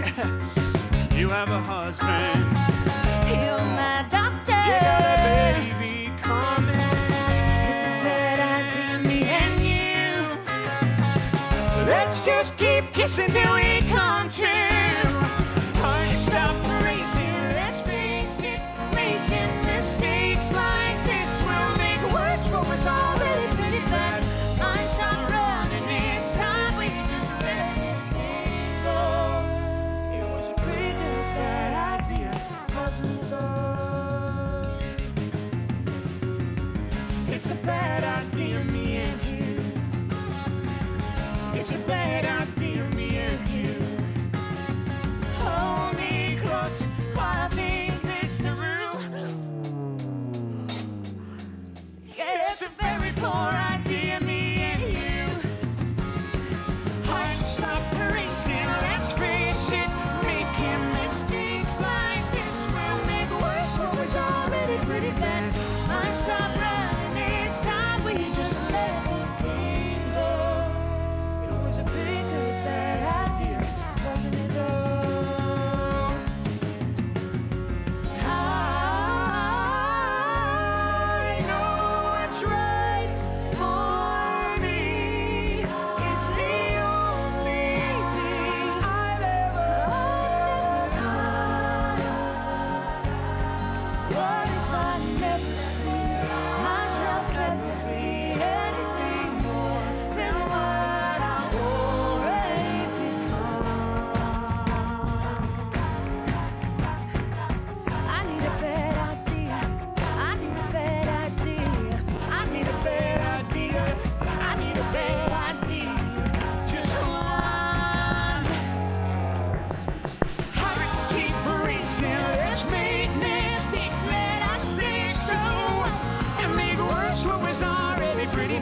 You have a husband. You're my doctor. You got a baby coming. It's a bad idea, me and you. Let's just keep kissing till we come true.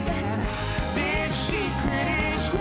тебя, без тебя, без.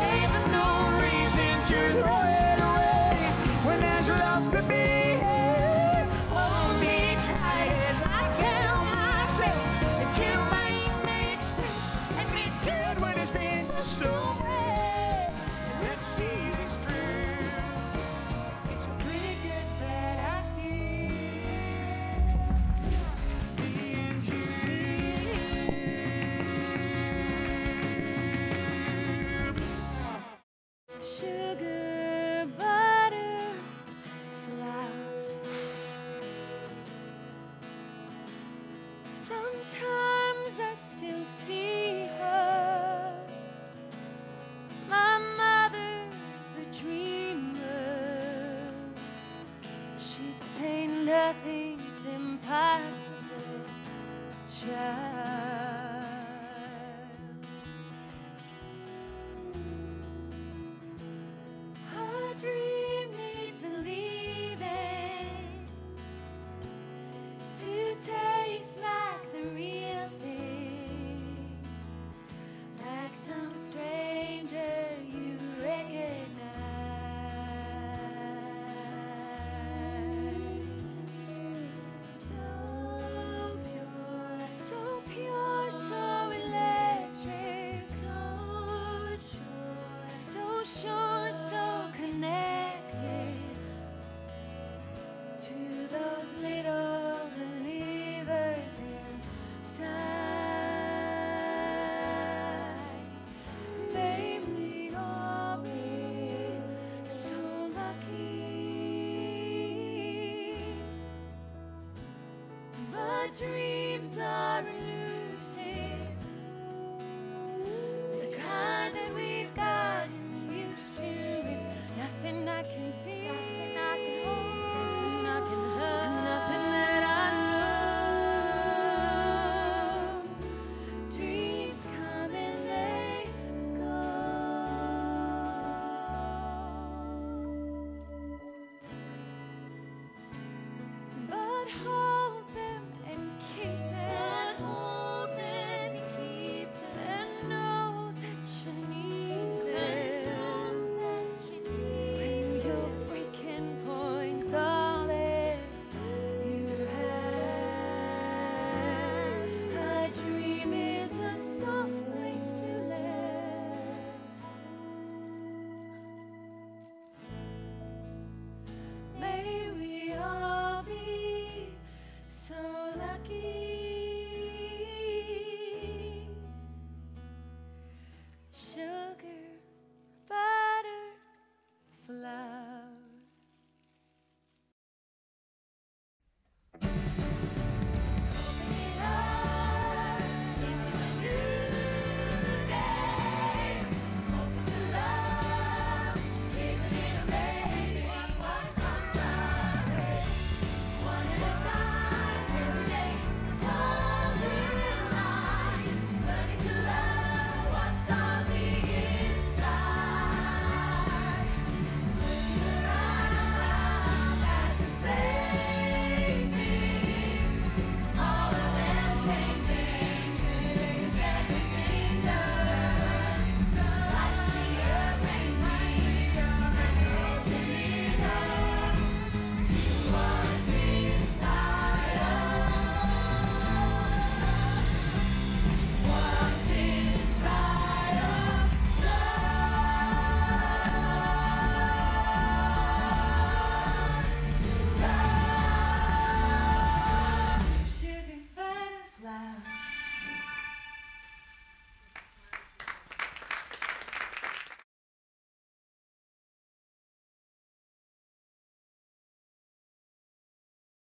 i still see her she'd say nothing's impossible, child. dreams are real. love.